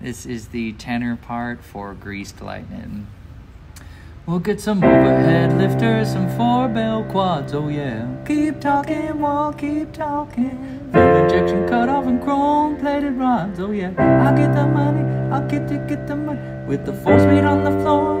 This is the tenor part for Greased Lightning. We'll get some overhead lifters, some four bell quads, oh yeah. Keep talking, wall, keep talking. Fuel injection cut off and chrome plated rods, oh yeah. I'll get the money, I'll get to get the money. With the four speed on the floor,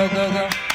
go, go, go.